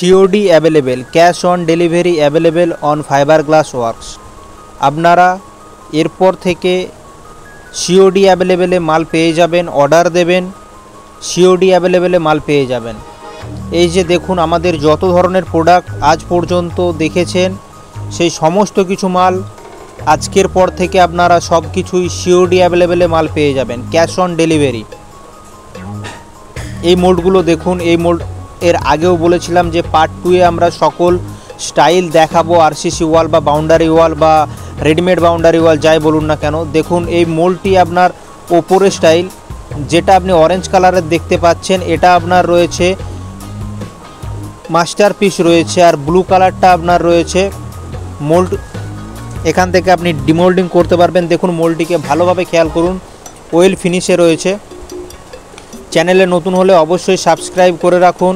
COD available cash on delivery available on fibre glass works আপনারা এরপর থেকে COD অ্যাভেলেবেলে মাল পেয়ে যাবেন অর্ডার দেবেন সিওডি অ্যাভেলেবেলে মাল পেয়ে যাবেন। এই যে দেখুন আমাদের যত ধরনের প্রোডাক্ট আজ পর্যন্ত দেখেছেন, সেই সমস্ত কিছু মাল আজকের পর থেকে আপনারা সব কিছুই সিওডি অ্যাভেলেবেলে মাল পেয়ে যাবেন ক্যাশ অন ডেলিভারি এই মোল্ডগুলো দেখুন, এই মোল্ড এর আগেও বলেছিলাম যে পার্ট টুয়ে আমরা সকল স্টাইল দেখাবো আরসিসি ওয়াল বা বাউন্ডারি ওয়াল বা রেডিমেড বাউন্ডারি ওয়াল যাই বলুন না কেন। দেখুন, এই মোল্ডটি আপনার ওপরে স্টাইল যেটা আপনি অরেঞ্জ কালারের দেখতে পাচ্ছেন, এটা আপনার রয়েছে মাস্টার পিস রয়েছে আর ব্লু কালারটা আপনার রয়েছে মোল্ড এখান থেকে আপনি ডিমোল্ডিং করতে পারবেন। দেখুন মোল্ডটিকে ভালোভাবে খেয়াল করুন ওয়েল ফিনিশে রয়েছে। চ্যানেলে নতুন হলে অবশ্যই সাবস্ক্রাইব করে রাখুন।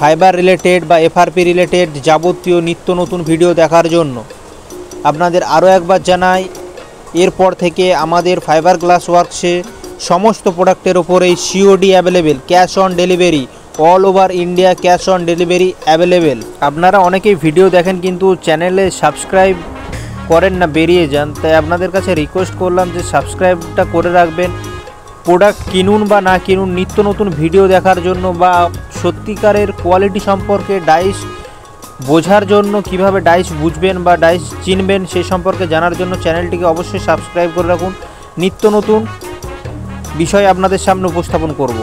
ফাইবার রিলেটেড বা এফআরপি রিলেটেড যাবতীয় নিত্য নতুন ভিডিও দেখার জন্য। আপনাদের আরও একবার জানাই, এরপর থেকে আমাদের ফাইবার গ্লাস ওয়ার্কসে সমস্ত প্রোডাক্টের ওপরেই COD available cash on delivery all over India cash on delivery available আপনারা অনেকেই ভিডিও দেখেন কিন্তু চ্যানেলে সাবস্ক্রাইব করেন না, বেরিয়ে যান। তাই আপনাদের কাছে রিকোয়েস্ট করলাম যে সাবস্ক্রাইবটা করে রাখবেন। প্রোডাক্ট কিনুন বা না কিনুন, নিত্য নতুন ভিডিও দেখার জন্য বা সত্যিকারের কোয়ালিটি সম্পর্কে ডাইস বোঝার জন্য কীভাবে ডাইস বুঝবেন বা ডাইস চিনবেন সেই সম্পর্কে জানার জন্য চ্যানেলটিকে অবশ্যই সাবস্ক্রাইব করে রাখুন। নিত্য নতুন বিষয় আপনাদের সামনে উপস্থাপন করব।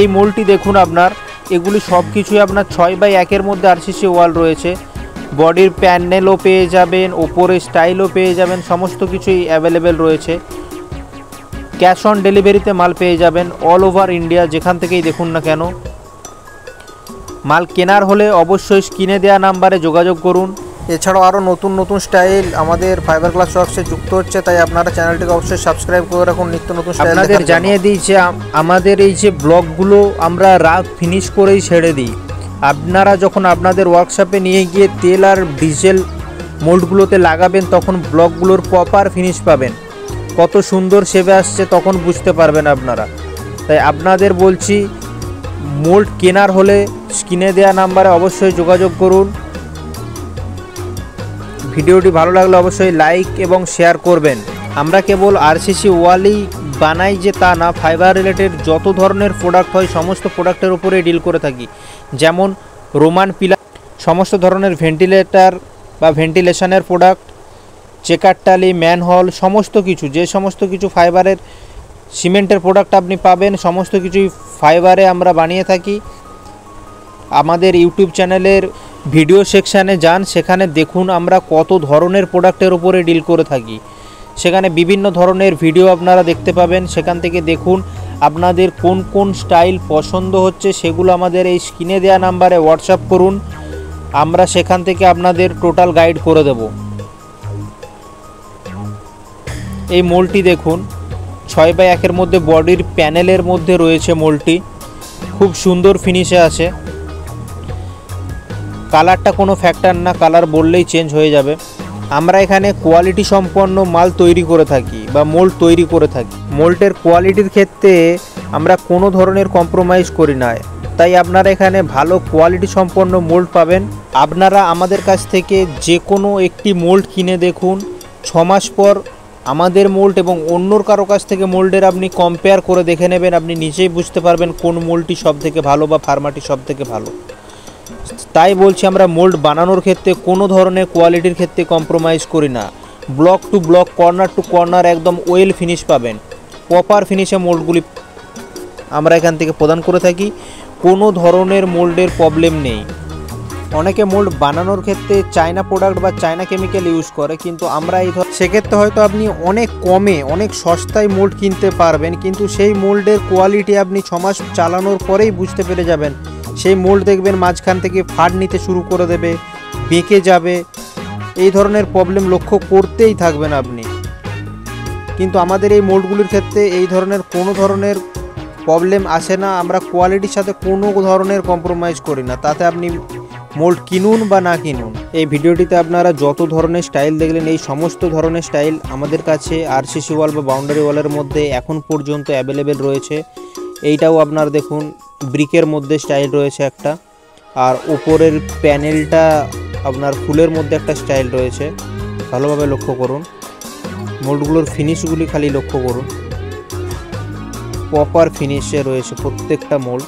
এই মোলটি দেখুন আপনার। এগুলি সব কিছুই আপনার ছয় বাই একের মধ্যে আরসিসি ওয়াল রয়েছে। বডির প্যানেলও পেয়ে যাবেন, ওপরে স্টাইলও পেয়ে যাবেন, সমস্ত কিছুই অ্যাভেলেবেল রয়েছে। ক্যাশ অন ডেলিভারিতে মাল পেয়ে যাবেন অল ওভার ইন্ডিয়া যেখান থেকেই দেখুন না কেন। মাল কেনার হলে অবশ্যই স্ক্রিনে দেওয়া নাম্বারে যোগাযোগ করুন। এছাড়াও আরও নতুন নতুন স্টাইল আমাদের ফাইবার ক্লাস ওয়ার্কসে যুক্ত হচ্ছে তাই আপনারা চ্যানেলটিকে অবশ্যই সাবস্ক্রাইব করে রাখুন নিত্য নতুন আপনাদের জানিয়ে। দিই যে আমাদের এই যে ব্লগগুলো আমরা রাত ফিনিশ করেই ছেড়ে দিই। আপনারা যখন আপনাদের ওয়ার্কশপে নিয়ে গিয়ে তেল আর ডিজেল মোল্ডগুলোতে লাগাবেন তখন ব্লগগুলোর প্রপার ফিনিশ পাবেন। কত সুন্দর সেবে আসছে তখন বুঝতে পারবেন আপনারা। তাই আপনাদের বলছি, মোল্ড কেনার হলে স্ক্রিনে দেওয়া নাম্বারে অবশ্যই যোগাযোগ করুন। ভিডিওটি ভালো লাগলে অবশ্যই লাইক এবং শেয়ার করবেন। আমরা কেবল আরসিসি ওয়ালই বানাই যে তা না, ফাইবার রিলেটেড যত ধরনের প্রোডাক্ট হয়, সমস্ত প্রোডাক্টের উপরে ডিল করে থাকি। যেমন রোমান পিলার সমস্ত ধরনের ভেন্টিলেটার বা ভেন্টিলেশনের প্রোডাক্ট চেকার টালি, ম্যানহল, সমস্ত কিছু, যে সমস্ত কিছু ফাইবারের সিমেন্টের প্রোডাক্ট আপনি পাবেন, সমস্ত কিছুই ফাইবারে আমরা বানিয়ে থাকি। আমাদের ইউটিউব চ্যানেলের ভিডিও সেকশানে যান, সেখানে দেখুন আমরা কত ধরনের প্রোডাক্টের উপরে ডিল করে থাকি। সেখানে বিভিন্ন ধরনের ভিডিও আপনারা দেখতে পাবেন, সেখান থেকে দেখুন আপনাদের কোন কোন স্টাইল পছন্দ হচ্ছে, সেগুলো আমাদের এই স্ক্রিনে দেওয়া নাম্বারে হোয়াটসঅ্যাপ করুন। আমরা সেখান থেকে আপনাদের টোটাল গাইড করে দেব। এই মোলটি দেখুন। ছয় বাই একের মধ্যে বডির প্যানেলের মধ্যে রয়েছে মোলটি। খুব সুন্দর ফিনিশে আছে। কালারটা কোনো ফ্যাক্টর না, কালার বললেই চেঞ্জ হয়ে যাবে। আমরা এখানে কোয়ালিটি সম্পন্ন মাল তৈরি করে থাকি বা মোল্ড তৈরি করে থাকি। মোল্টের কোয়ালিটির ক্ষেত্রে আমরা কোনো ধরনের কম্প্রোমাইজ করি না। তাই আপনারা এখানে ভালো কোয়ালিটি সম্পন্ন মোল্ড পাবেন। আপনারা আমাদের কাছ থেকে যে কোনো একটি মোল্ড কিনে দেখুন। ছ মাস পর আমাদের মোল্ড এবং অন্যর কারও কাছ থেকে মোল্ডের আপনি কম্পেয়ার করে দেখে নেবেন, আপনি নিজেই বুঝতে পারবেন কোন মোল্ডটি সব থেকে ভালো বা ফার্মাটি সব থেকে ভালো। তাই বলছি আমরা মোল্ড বানানোর ক্ষেত্রে কোনো ধরনের কোয়ালিটির ক্ষেত্রে কম্প্রোমাইজ করি না। Block to block corner to corner একদম ওয়েল ফিনিশ পাবেন। প্রপার ফিনিশে মোল্ডগুলি আমরা এখান থেকে প্রদান করে থাকি। কোনো ধরনের মোল্ডের প্রবলেম নেই। অনেকে মোল্ড বানানোর ক্ষেত্রে চায়না প্রোডাক্ট বা চায়না কেমিক্যাল ইউজ করে, কিন্তু আমরা এই ধর সেক্ষেত্রে হয়তো আপনি অনেক কমে, অনেক সস্তায় মোল্ড কিনতে পারবেন, কিন্তু সেই মোল্ডের কোয়ালিটি আপনি ছমাস চালানোর পরেই বুঝতে পেরে যাবেন। সেই মোল্ড দেখবেন মাঝখান থেকে ফাট নিতে শুরু করে দেবে, বেঁকে যাবে। এই ধরনের প্রবলেম লক্ষ্য করতেই থাকবেন আপনি। কিন্তু আমাদের এই মোল্ডগুলির ক্ষেত্রে এই ধরনের কোনো ধরনের প্রবলেম আসে না। আমরা কোয়ালিটির সাথে কোনো ধরনের কম্প্রোমাইজ করি না। তাতে আপনি মোল্ড কিনুন বা না কিনুন, এই ভিডিওটিতে আপনারা যত ধরনের স্টাইল দেখলেন, এই সমস্ত ধরনের স্টাইল আমাদের কাছে আর আরসিসি ওয়াল বা বাউন্ডারি ওয়ালের মধ্যে এখন পর্যন্ত অ্যাভেলেবেল রয়েছে। এইটাও আপনার দেখুন, ব্রিকের মধ্যে স্টাইল রয়েছে একটা, আর ওপরের প্যানেলটা আপনার ফুলের মধ্যে একটা স্টাইল রয়েছে। ভালোভাবে লক্ষ্য করুন, মোল্ডগুলোর ফিনিশগুলি খালি লক্ষ্য করুন। প্রপার ফিনিশে রয়েছে প্রত্যেকটা মোল্ড।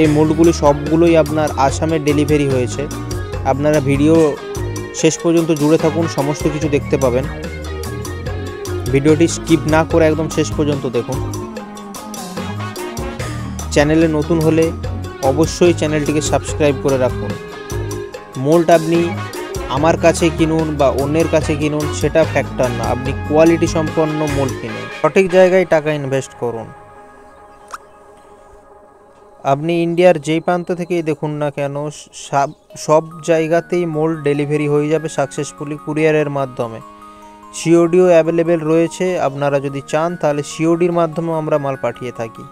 এই মোল্ডগুলি সবগুলোই আপনার আসামে ডেলিভারি হয়েছে। আপনারা ভিডিও শেষ পর্যন্ত জুড়ে থাকুন, সমস্ত কিছু দেখতে পাবেন। ভিডিওটি স্কিপ না করে একদম শেষ পর্যন্ত দেখুন। চ্যানেলে নতুন হলে অবশ্যই চ্যানেলটিকে সাবস্ক্রাইব করে রাখুন। মোল্ড আপনি আমার কাছে কিনুন বা অন্যের কাছে কিনুন, সেটা ফ্যাক্টর না। আপনি কোয়ালিটি সম্পন্ন মোল্ড কিনুন। সঠিক জায়গায় টাকা ইনভেস্ট করুন। আপনি ইন্ডিয়ার যেই প্রান্ত থেকেই দেখুন না কেন সব- সব জায়গাতেই মোল ডেলিভারি হয়ে যাবে সাকসেসফুলি কুরিয়ারের মাধ্যমে। সিওডিও অ্যাভেলেবেল রয়েছে, আপনারা যদি চান তাহলে সিওডির মাধ্যমে আমরা মাল পাঠিয়ে থাকি।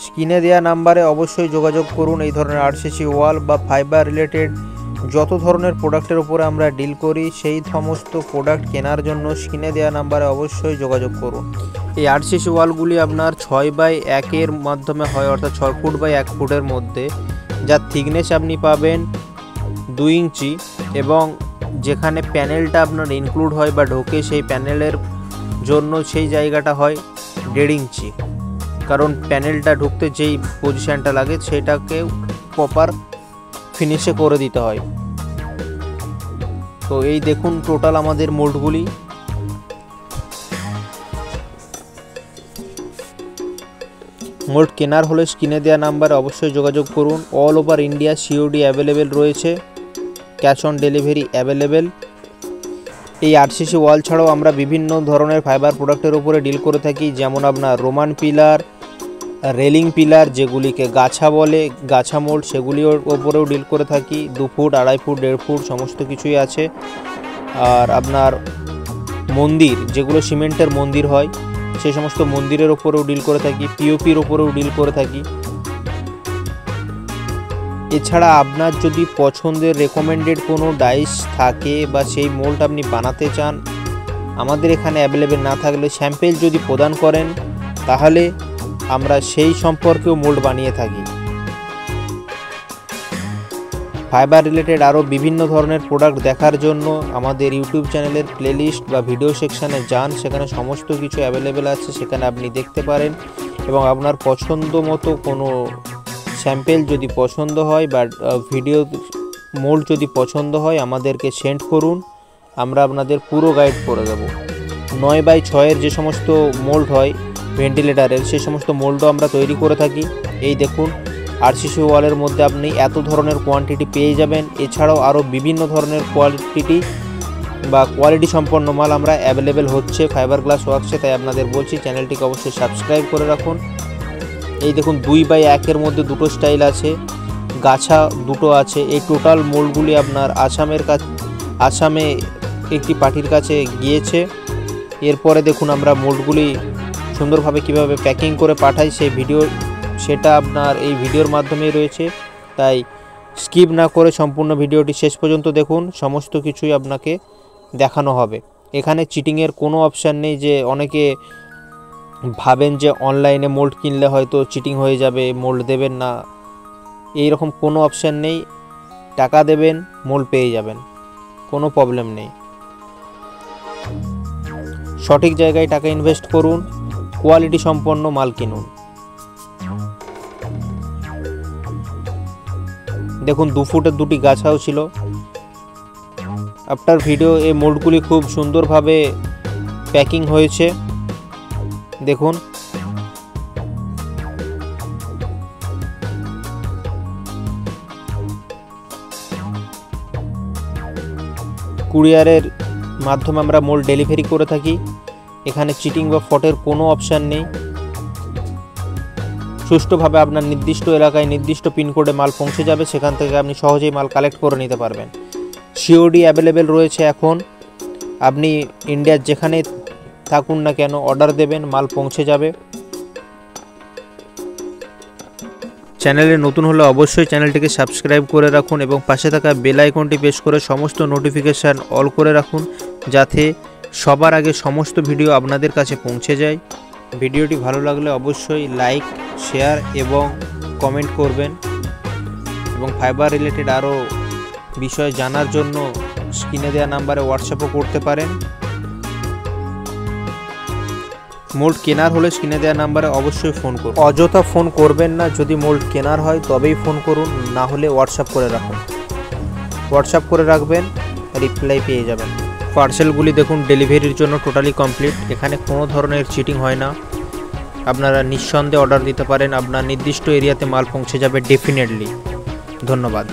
স্ক্রিনে দেওয়া নাম্বারে অবশ্যই যোগাযোগ করুন, এই ধরনের আরসিসি ওয়াল বা ফাইবার রিলেটেড যত ধরনের প্রোডাক্টের উপরে আমরা ডিল করি, সেই সমস্ত প্রোডাক্ট কেনার জন্য স্ক্রিনে দেওয়া নাম্বারে অবশ্যই যোগাযোগ করুন। এই আরসিসি ওয়ালগুলি আপনার ছয় বাই একের মাধ্যমে হয়, অর্থাৎ ছয় ফুট বাই এক ফুটের মধ্যে, যার থিকনেস আপনি পাবেন দুই ইঞ্চি এবং যেখানে প্যানেলটা আপনার ইনক্লুড হয় বা ঢোকে, সেই প্যানেলের জন্য সেই জায়গাটা হয় দেড় ইঞ্চি। কারণ প্যানেলটা ঢুকতে যেই পজিশানটা লাগে, সেটাকে প্রপার ফিনিশে করে দিতে হয়। তো এই দেখুন টোটাল আমাদের মোল্ডগুলি মোল্ড কেনার হলে স্ক্রিনে দেওয়া নাম্বারে অবশ্যই যোগাযোগ করুন। All over India COD available রয়েছে। ক্যাশ অন ডেলিভারি অ্যাভেলেবেল এই আরসিসি ওয়াল ছাড়াও আমরা বিভিন্ন ধরনের ফাইবার প্রোডাক্টের উপরে ডিল করে থাকি। যেমন আপনার রোমান পিলার রেলিং পিলার যেগুলিকে গাছা বলে, গাছা মোল্ড সেগুলির ওপরেও ডিল করে থাকি। দু ফুট, আড়াই ফুট, দেড় ফুট, সমস্ত কিছুই আছে। আর আপনার মন্দির, যেগুলো সিমেন্টের মন্দির হয় সেই সমস্ত মন্দিরের ওপরেও ডিল করে থাকি, পিওপির ওপরেও ডিল করে থাকি। এছাড়া আপনার যদি পছন্দের রেকমেন্ডেড কোনো ডাইস থাকে বা সেই মোল্ড আপনি বানাতে চান, আমাদের এখানে অ্যাভেলেবেল না থাকলে স্যাম্পেল যদি প্রদান করেন, তাহলে আমরা সেই সম্পর্কেও মোল্ড বানিয়ে থাকি। ফাইবার রিলেটেড আরও বিভিন্ন ধরনের প্রোডাক্ট দেখার জন্য আমাদের ইউটিউব চ্যানেলের প্লেলিস্ট বা ভিডিও সেকশানে যান, সেখানে সমস্ত কিছু অ্যাভেলেবেল আছে, সেখানে আপনি দেখতে পারেন। এবং আপনার পছন্দ মতো কোনো স্যাম্পেল যদি পছন্দ হয় বা ভিডিও মোল্ড যদি পছন্দ হয়, আমাদেরকে সেন্ড করুন। আমরা আপনাদের পুরো গাইড করে দেব। নয় বাই ছয়ের যে সমস্ত মোল্ড হয় ভেন্টিলেটারের সে সমস্ত মোল্ডও আমরা তৈরি করে থাকি। এই দেখুন আরসিসি ওয়ালের মধ্যে আপনি এত ধরনের কোয়ান্টিটি পেয়ে যাবেন। এছাড়াও আরও বিভিন্ন ধরনের কোয়ালিটি বা কোয়ালিটি সম্পন্ন মাল আমরা অ্যাভেলেবেল হচ্ছে ফাইবার গ্লাস ওয়ার্কসে তাই আপনাদের বলছি চ্যানেলটিকে অবশ্যই সাবস্ক্রাইব করে রাখুন। এই দেখুন, দুই বাই একের মধ্যে দুটো স্টাইল আছে, গাছা দুটো আছে। এই টোটাল মোল্ডগুলি আপনার আসামের কাছ, আসামে একটি পার্টির কাছে গিয়েছে। এরপরে দেখুন আমরা মোল্ডগুলি সুন্দরভাবে কীভাবে প্যাকিং করে পাঠাই সেই ভিডিও সেটা আপনার এই ভিডিওর মাধ্যমেই রয়েছে। তাই স্কিপ না করে সম্পূর্ণ ভিডিওটি শেষ পর্যন্ত দেখুন, সমস্ত কিছুই আপনাকে দেখানো হবে। এখানে চিটিংয়ের কোনো অপশান নেই যে অনেকে ভাবেন যে অনলাইনে মোল্ড কিনলে হয়তো চিটিং হয়ে যাবে মোল্ড দেবেন না। এই রকম কোনো অপশান নেই। টাকা দেবেন মোল্ড পেয়ে যাবেন। কোনো প্রবলেম নেই। সঠিক জায়গায় টাকা ইনভেস্ট করুন। কোয়ালিটি সম্পন্ন মাল কিনুন। দেখুন, দু ফুটের দুটি গাছাও ছিল। আফটার ভিডিও এই মোল্ডগুলি খুব সুন্দরভাবে প্যাকিং হয়েছে। দেখুন। কুরিয়ারের মাধ্যমে আমরা মোল্ড ডেলিভারি করে থাকি। এখানে চিটিং বা ফটের কোনো অপশান নেই। সুষ্ঠুভাবে আপনার নির্দিষ্ট এলাকায় নির্দিষ্ট পিনকোডে মাল পৌঁছে যাবে, সেখান থেকে আপনি সহজেই মাল কালেক্ট করে নিতে পারবেন। সিওডি অ্যাভেলেবেল রয়েছে এখন। আপনি ইন্ডিয়ার যেখানে থাকুন না কেন অর্ডার দেবেন, মাল পৌঁছে যাবে। চ্যানেলে নতুন হলে অবশ্যই চ্যানেলটিকে সাবস্ক্রাইব করে রাখুন এবং পাশে থাকা বেল আইকনটি প্রেস করে সমস্ত নোটিফিকেশান অল করে রাখুন, যাতে সবার আগে সমস্ত ভিডিও আপনাদের কাছে পৌঁছে যায়। ভিডিওটি ভালো লাগলে অবশ্যই লাইক শেয়ার এবং কমেন্ট করবেন। এবং ফাইবার রিলেটেড আরও বিষয় জানার জন্য স্ক্রিনে দেওয়া নাম্বারে হোয়াটসঅ্যাপও করতে পারেন। মোল্ড কেনার হলে স্ক্রিনে দেওয়া নাম্বারে অবশ্যই ফোন করুন। অযথা ফোন করবেন না, যদি মোল্ড কেনার হয় তবেই ফোন করুন, না হলে হোয়াটসঅ্যাপ করে রাখুন। হোয়াটসঅ্যাপ করে রাখবেন রিপ্লাই পেয়ে যাবেন। পার্সেলগুলি দেখুন, ডেলিভারির জন্য টোটালি কমপ্লিট এখানে কোনো ধরনের চিটিং হয় না। আপনারা নিঃসন্দেহে অর্ডার দিতে পারেন। আপনার নির্দিষ্ট এরিয়াতে মাল পৌঁছে যাবে ডেফিনেটলি ধন্যবাদ।